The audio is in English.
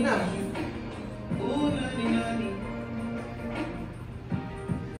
No.